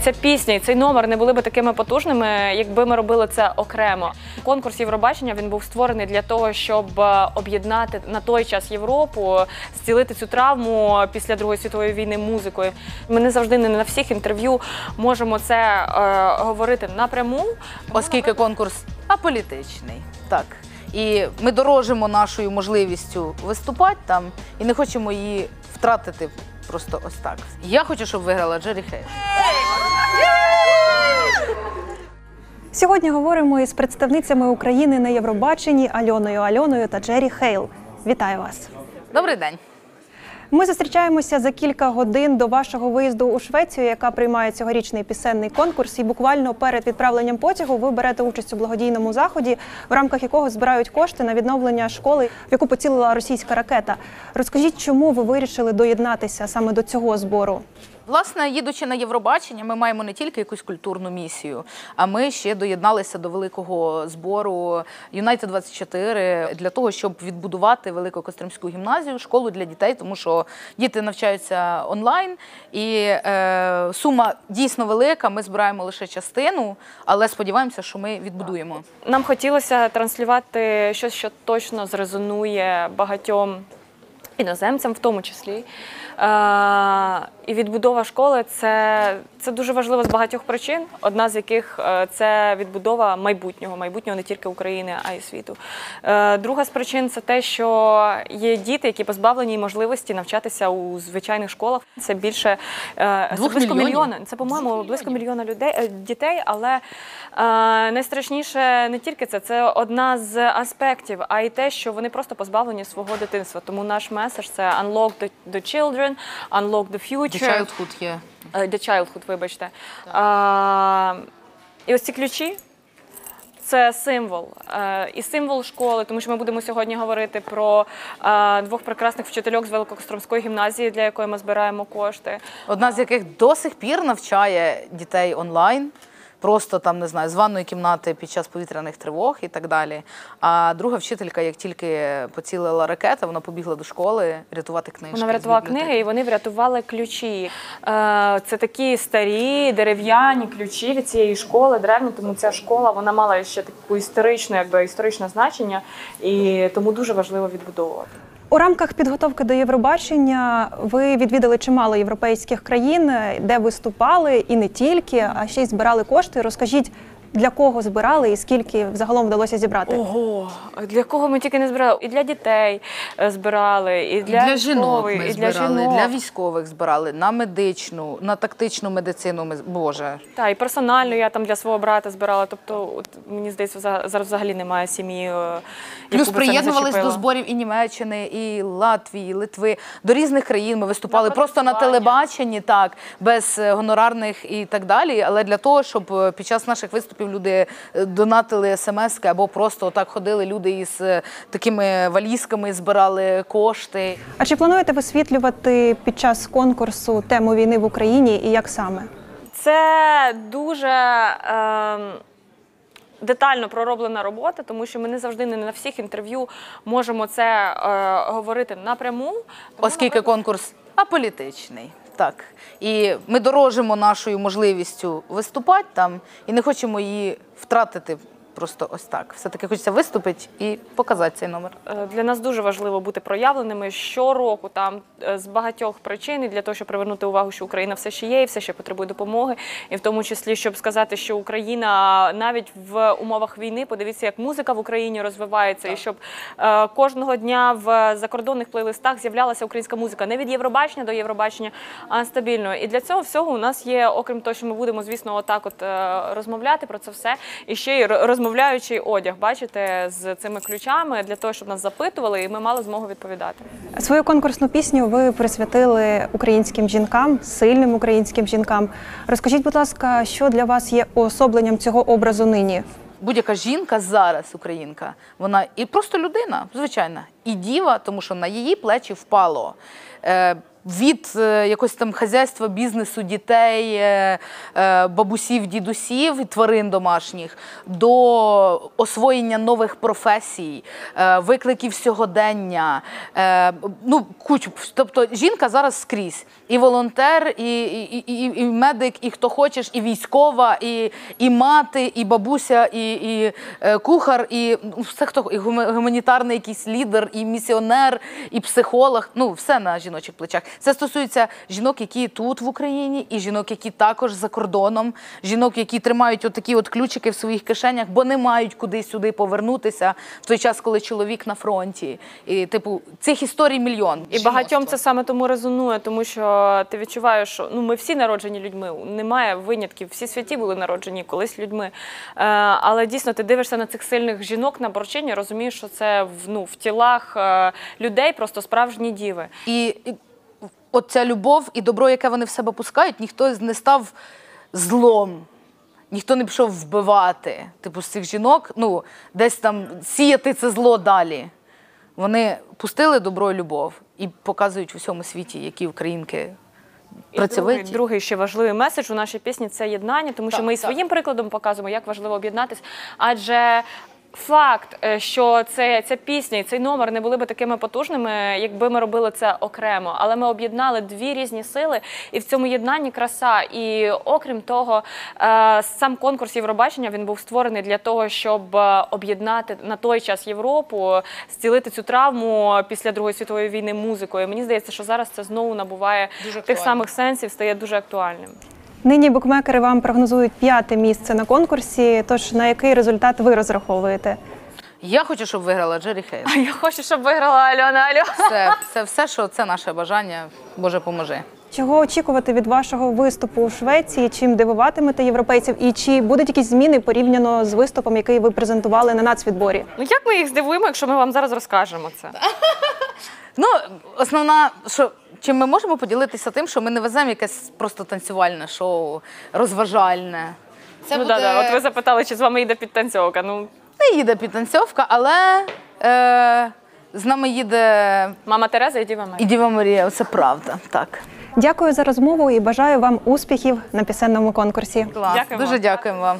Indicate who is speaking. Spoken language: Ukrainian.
Speaker 1: ця пісня і цей номер не були б такими потужними, якби ми робили це окремо. Конкурс Євробачення він був створений для того, щоб е, об'єднати на той час Європу, зцілити цю травму після Другої світової війни музикою. Ми не завжди не на всіх інтерв'ю можемо це е, говорити напряму.
Speaker 2: Оскільки конкурс аполітичний. Так. І ми дорожимо нашою можливістю виступати там і не хочемо її втратити просто ось так. Я хочу, щоб виграла Джері Хейл.
Speaker 3: Сьогодні говоримо із представницями України на Євробаченні Альоною Альоною та Джері Хейл. Вітаю вас!
Speaker 2: Добрий день.
Speaker 3: Ми зустрічаємося за кілька годин до вашого виїзду у Швецію, яка приймає цьогорічний пісенний конкурс. І буквально перед відправленням потягу ви берете участь у благодійному заході, в рамках якого збирають кошти на відновлення школи, в яку поцілила російська ракета. Розкажіть, чому ви вирішили доєднатися саме до цього збору?
Speaker 2: Власне, їдучи на Євробачення, ми маємо не тільки якусь культурну місію, а ми ще доєдналися до великого збору United 24 для того, щоб відбудувати великокостромську гімназію, школу для дітей, тому що діти навчаються онлайн, і е, сума дійсно велика. Ми збираємо лише частину, але сподіваємося, що ми відбудуємо.
Speaker 1: Нам хотілося транслювати щось, що точно зрезонує багатьом іноземцям, в тому числі. Е, і відбудова школи це, це дуже важливо з багатьох причин. Одна з яких е, це відбудова майбутнього, майбутнього не тільки України, а й світу. Е, друга з причин це те, що є діти, які позбавлені можливості навчатися у звичайних школах. Це більше е, це
Speaker 2: Двох
Speaker 1: близько мільйона. Це, по-моєму, близько мільйона людей дітей, але найстрашніше не тільки це, це одна з аспектів, а й те, що вони просто позбавлені свого дитинства. Тому наш меседж це unlock the, children, unlock the future.
Speaker 2: The childhood є.
Speaker 1: Е, The childhood, вибачте. А, і ось ці ключі. Це символ е, і символ школи, тому що ми будемо сьогодні говорити про е, двох прекрасних вчительок з Великокостромської гімназії, для якої ми збираємо кошти.
Speaker 2: Одна з яких до сих пір навчає дітей онлайн, просто там не знаю, з ванної кімнати під час повітряних тривог і так далі. А друга вчителька, як тільки поцілила ракета, вона побігла до школи рятувати книжки.
Speaker 1: Вона врятувала книги, і вони врятували ключі. Е, Це такі старі дерев'яні ключі від цієї школи, древні. Тому ця школа вона мала ще таку історичну, якби історичне значення, і тому дуже важливо відбудовувати.
Speaker 3: У рамках підготовки до Євробачення ви відвідали чимало європейських країн, де виступали і не тільки, а ще й збирали кошти. Розкажіть, для кого збирали і скільки взагалом вдалося зібрати?
Speaker 1: Ого, для кого ми тільки не збирали? І для дітей е, збирали, і для,
Speaker 2: Для жінок
Speaker 1: військових,
Speaker 2: ми
Speaker 1: і для
Speaker 2: збирали,
Speaker 1: жінок.
Speaker 2: для військових збирали, на медичну, на тактичну медицину. Ми Боже,
Speaker 1: Та, і персонально я там для свого брата збирала. Тобто, от, мені здається, зараз взагалі немає сім'ї. е,
Speaker 2: Плюс приєднувались до зборів і Німеччини, і Латвії, і Литви, до різних країн. Ми виступали
Speaker 1: На
Speaker 2: просто на телебаченні, так, без е, гонорарних і так далі. Але для того, щоб під час наших виступів люди е, донатили смски або просто отак ходили люди із е, такими валізками, збирали кошти.
Speaker 3: А чи плануєте висвітлювати під час конкурсу тему війни в Україні і як саме?
Speaker 1: Це дуже ем, детально пророблена робота, тому що ми не завжди не на всіх інтерв'ю можемо це е, говорити напряму. Тому,
Speaker 2: Оскільки конкурс аполітичний. Так. І ми дорожимо нашою можливістю виступати там і не хочемо її втратити просто ось так. Все-таки хочеться виступити і показати цей номер.
Speaker 1: Е, Для нас дуже важливо бути проявленими щороку там е, з багатьох причин і для того, щоб привернути увагу, що Україна все ще є і все ще потребує допомоги, і в тому числі, щоб сказати, що Україна навіть в умовах війни, подивіться, як музика в Україні розвивається, і щоб е, кожного дня в закордонних плейлистах з'являлася українська музика не від Євробачення до Євробачення, а стабільно. І для цього всього у нас є, окрім того, що ми будемо, звісно, отак от е, розмовляти про це все, і ще й р- розмовляючий одяг, бачите, з цими ключами для того, щоб нас запитували, і ми мали змогу відповідати.
Speaker 3: Свою конкурсну пісню ви присвятили українським жінкам, сильним українським жінкам. Розкажіть, будь ласка, що для вас є уособленням цього образу нині?
Speaker 2: Будь-яка жінка зараз, українка, вона і просто людина, звичайна, і діва, тому що на її плечі впало. Від е, якогось там хазяйства, бізнесу, дітей, е, е, бабусів, дідусів тварин домашніх до освоєння нових професій, викликів сьогодення. Ну, кучу. Тобто жінка зараз скрізь. І волонтер, і, і, і, і медик, і хто хочеш, і військова, і, і мати, і бабуся, і, і кухар, і ну, все хто і гуманітарний якийсь лідер, і місіонер, і психолог. Ну, все на жіночих плечах. Це стосується жінок, які тут в Україні, і жінок, які також за кордоном, жінок, які тримають отакі от ключики в своїх кишенях, бо не мають куди сюди повернутися в той час, коли чоловік на фронті. І типу цих історій мільйон.
Speaker 1: І багатьом це саме тому резонує, тому що ти відчуваєш, що ну ми всі народжені людьми, немає винятків, всі святі були народжені колись людьми. Е, але дійсно ти дивишся на цих сильних жінок на борчині, розумієш, що це ну в тілах е, людей просто справжні діви.
Speaker 2: І, і от ця любов і добро, яке вони в себе пускають, ніхто не став злом. Ніхто не пішов вбивати, типу, з цих жінок, ну, десь там сіяти це зло далі. Вони пустили добро і любов і показують у всьому світі, які українки
Speaker 1: І другий, другий ще важливий меседж у нашій пісні це єднання, тому що ми і
Speaker 2: так.
Speaker 1: своїм прикладом показуємо, як важливо об'єднатись. Адже факт, е, що це, ця пісня і цей номер не були би такими потужними, якби ми робили це окремо. Але ми об'єднали дві різні сили, і в цьому єднанні краса. І окрім того, е, сам конкурс Євробачення він був створений для того, щоб е, об'єднати на той час Європу, зцілити цю травму після Другої світової війни музикою. Мені здається, що зараз це знову набуває
Speaker 2: Дуже
Speaker 1: тих
Speaker 2: актуально.
Speaker 1: самих сенсів, стає дуже актуальним.
Speaker 3: Нині букмекери вам прогнозують п'яте місце на конкурсі. Тож на який результат ви розраховуєте?
Speaker 2: Я хочу, щоб виграла Джері Хейл.
Speaker 1: А я хочу, щоб виграла Альона Альо.
Speaker 2: Це, це все, що це наше бажання. Боже, поможи.
Speaker 3: Чого очікувати від вашого виступу у Швеції? Чим дивуватимете європейців? І чи будуть якісь зміни порівняно з виступом, який ви презентували на нацвідборі?
Speaker 1: Ну як ми їх здивуємо, якщо ми вам зараз розкажемо це?
Speaker 2: Ну, основна, що чим ми можемо поділитися тим, що ми не веземо якесь просто танцювальне шоу, розважальне. Це
Speaker 1: ну да, да. От ви запитали, чи з вами йде підтанцьовка. Ну
Speaker 2: не їде підтанцьовка, але е, з нами їде
Speaker 1: мама Тереза і Діва Марія.
Speaker 2: і Діва Марія. Це правда. Так.
Speaker 3: Дякую за розмову і бажаю вам успіхів на пісенному конкурсі.
Speaker 2: Клас.
Speaker 1: Дякуємо.
Speaker 2: Дуже дякуємо вам.